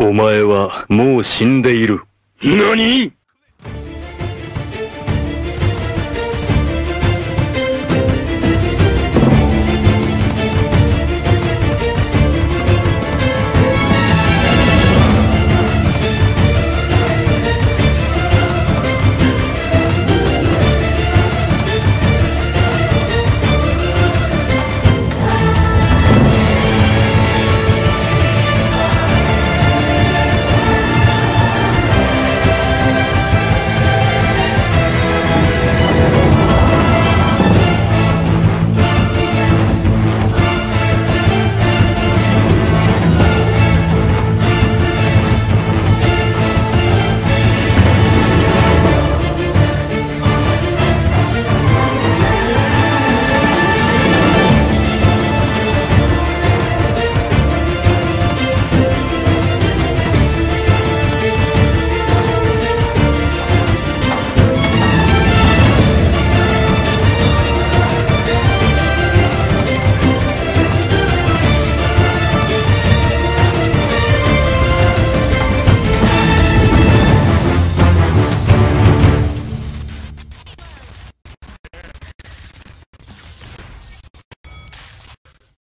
お前はもう死んでいる。何？